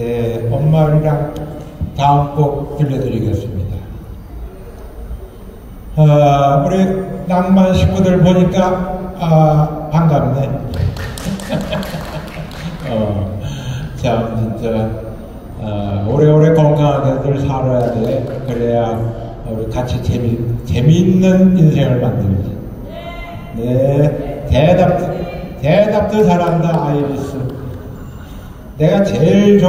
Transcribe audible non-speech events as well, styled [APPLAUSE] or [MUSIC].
네, 엄마 우리랑 다음 곡 들려드리겠습니다. 아, 우리 낭만 식구들 보니까 아, 반갑네. [LAUGHS] 어, 참 진짜 어, 오래오래 건강하게들 살아야 돼. 그래야 우리 같이 재미, 재미있는 인생을 만들지. 네, 대답, 대답도 잘한다, 아이리스. 내가 제일 좋아.